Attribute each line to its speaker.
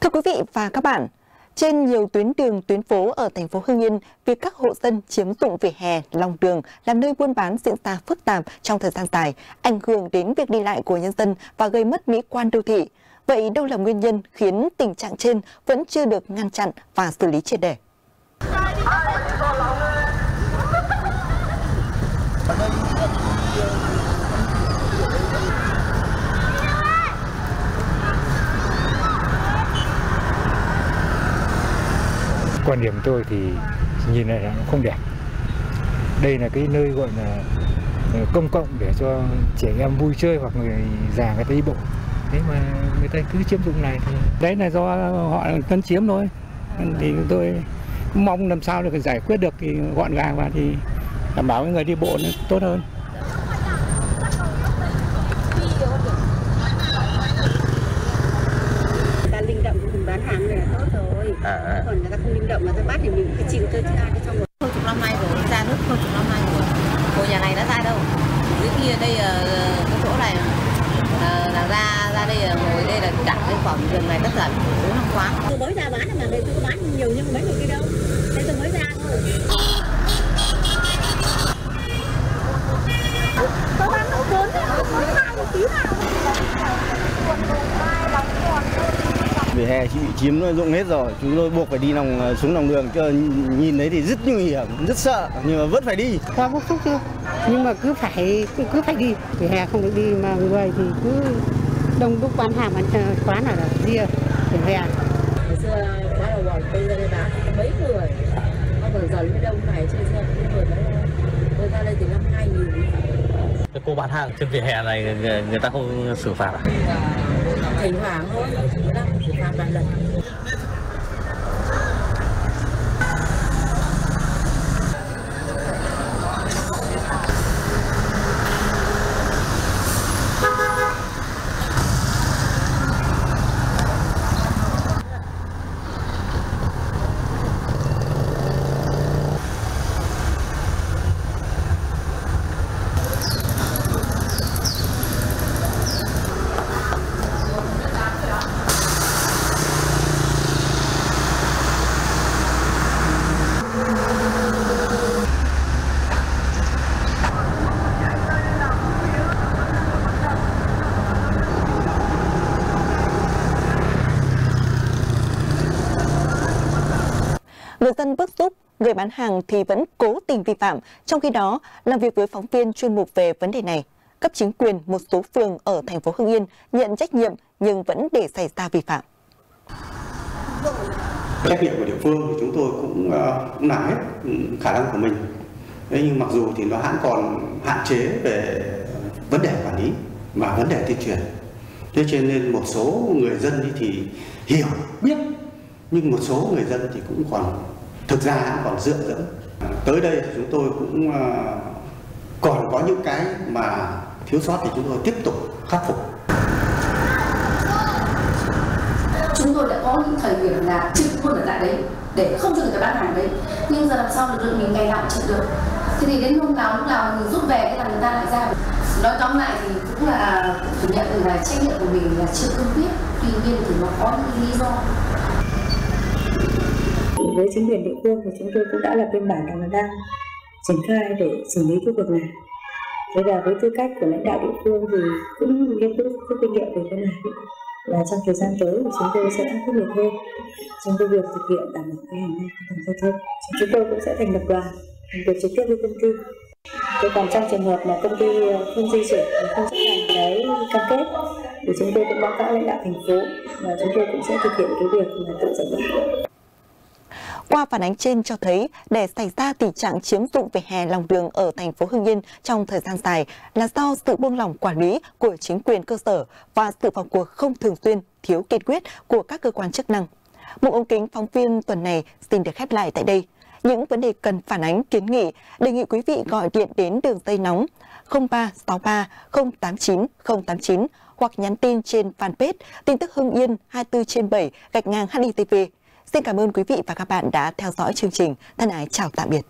Speaker 1: Thưa quý vị và các bạn, trên nhiều tuyến đường, tuyến phố ở thành phố Hưng Yên, việc các hộ dân chiếm dụng vỉa hè, lòng đường làm nơi buôn bán diễn ra phức tạp trong thời gian dài, ảnh hưởng đến việc đi lại của nhân dân và gây mất mỹ quan đô thị. Vậy đâu là nguyên nhân khiến tình trạng trên vẫn chưa được ngăn chặn và xử lý triệt để?
Speaker 2: Quan điểm tôi thì nhìn lại nó không đẹp. Đây là cái nơi gọi là ờ, công cộng để cho trẻ em vui chơi hoặc người già người ta đi bộ. Thế mà người ta cứ chiếm dụng này thì
Speaker 3: đấy là do họ lấn chiếm thôi. Thì tôi mong làm sao được giải quyết được thì gọn gàng và thì đảm bảo người đi bộ nó tốt hơn
Speaker 4: ta linh động thì mình bán hàng này tốt rồi
Speaker 5: À.
Speaker 4: còn người ta không linh động mà ta bắt thì mình phải chịu thôi chứ ai trong một
Speaker 6: hơn chục năm nay rồi ra nước hơn chục năm nay rồi hồi nhà này đã ra đâu? Dưới kia đây cái chỗ này. Là ra ra đây là ngồi đây là cả cái khoảng rừng này tất cả bốn năm quán.
Speaker 4: Tôi mới ra bán mà người tôi có bán nhiều nhưng mấy người kia đâu. Thế tôi mới ra thôi tôi bán nó cuốn đấy nó cuốn hai một tí nào
Speaker 5: vỉa hè chị bị chiếm nó dụng hết rồi chúng tôi buộc phải đi lòng xuống lòng đường cho nhìn thấy thì rất nguy hiểm rất sợ nhưng mà vẫn phải đi.
Speaker 7: Quá bức xúc chưa? Nhưng mà cứ phải cứ, cứ phải đi. Vỉa hè không được đi mà người thì cứ đông đúc bán hàng bán ờ, quán ở kia vỉa hè.
Speaker 4: Ngày xưa quá là bọn tôi ra đây bán có mấy người? Còn giờ giờ mới đông này chơi xe cũng người tôi ra đây từ năm 2000
Speaker 8: Cái cô bán hàng trên vỉa hè này người, người ta không xử phạt à?
Speaker 4: Thỉnh thoảng thôi. Người ta cũng phạt vài lần.
Speaker 1: Người dân bức xúc, người bán hàng thì vẫn cố tình vi phạm. Trong khi đó, làm việc với phóng viên chuyên mục về vấn đề này, cấp chính quyền một số phường ở thành phố Hưng Yên nhận trách nhiệm nhưng vẫn để xảy ra vi phạm.
Speaker 9: trách nhiệm của địa phương thì chúng tôi cũng, ờ, cũng làm hết ừ, khả năng của mình thế nhưng mặc dù thì nó hãng còn hạn chế về vấn đề quản lý và vấn đề tuyên truyền thế cho nên một số người dân thì hiểu biết nhưng một số người dân thì cũng còn thực ra hãng còn dựa dẫm. À, tới đây chúng tôi cũng à, còn có những cái mà thiếu sót thì chúng tôi tiếp tục khắc phục.
Speaker 10: Chúng tôi đã có những thời điểm là trực luôn ở tại đấy để không cho người ta bán hàng đấy. Nhưng giờ làm sao lực lượng mình ngày nào chịu được. Thế thì đến hôm nào, lúc nào mình rút về thế là người ta lại ra. Nói tóm lại thì cũng là phủ nhận là trách nhiệm của mình là chưa cương quyết. Tuy nhiên thì nó có những lý do
Speaker 11: với chính quyền địa phương thì chúng tôi cũng đã lập biên bản và đang triển khai để xử lý cái việc này. Thế và với tư cách của lãnh đạo địa phương thì cũng nghiên cứu rút kinh nghiệm về cái này. Là trong thời gian tới thì chúng tôi sẽ quyết liệt hơn trong cái việc thực hiện đảm bảo cái hành lang an toàn giao thông. Chúng tôi cũng sẽ thành lập đoàn làm việc trực tiếp với công ty. Thế còn trong trường hợp mà công ty ờ, không di chuyển và không chấp hành cái cam kết thì chúng tôi cũng báo cáo lãnh đạo thành phố và chúng tôi cũng sẽ thực hiện cái việc là tự giải quyết.
Speaker 1: Qua phản ánh trên cho thấy để xảy ra tình trạng chiếm dụng về hè lòng đường ở thành phố Hưng Yên trong thời gian dài là do sự buông lỏng quản lý của chính quyền cơ sở và sự vào cuộc không thường xuyên, thiếu kiên quyết của các cơ quan chức năng. Một ống kính phóng viên tuần này xin được khép lại tại đây. Những vấn đề cần phản ánh kiến nghị, đề nghị quý vị gọi điện đến đường dây nóng 0363 089 089 hoặc nhắn tin trên fanpage tin tức Hưng Yên 24 trên 7 gạch ngang HITV. Xin cảm ơn quý vị và các bạn đã theo dõi chương trình. Thân ái chào tạm biệt.